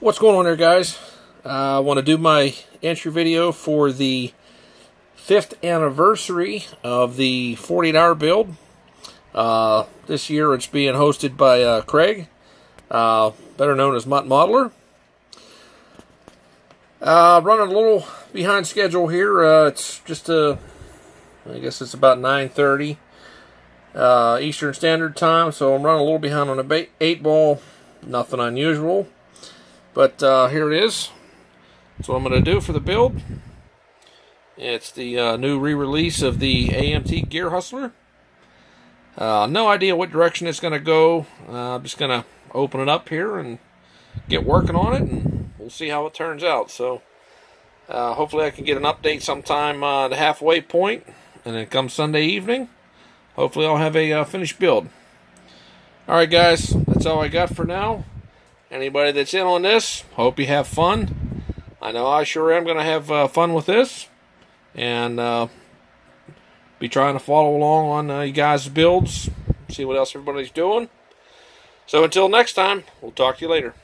What's going on there, guys? Uh, I want to do my entry video for the fifth anniversary of the 48 hour build. Uh, this year it's being hosted by uh, Craig, uh, better known as Mutt Modeler. Uh, running a little behind schedule here. Uh, it's just a, I guess it's about 9:30 uh, Eastern Standard Time, so I'm running a little behind on the eight ball. Nothing unusual. But uh, here it is. That's what I'm going to do for the build. It's the uh, new re-release of the AMT Gear Hustler. Uh, no idea what direction it's going to go. Uh, I'm just going to open it up here and get working on it, and we'll see how it turns out. So uh, hopefully I can get an update sometime uh, the halfway point, and then come Sunday evening, hopefully I'll have a finished build. All right, guys, that's all I got for now. Anybody that's in on this, hope you have fun. I know I sure am going to have uh, fun with this. And uh, be trying to follow along on uh, you guys' builds, see what else everybody's doing. So until next time, we'll talk to you later.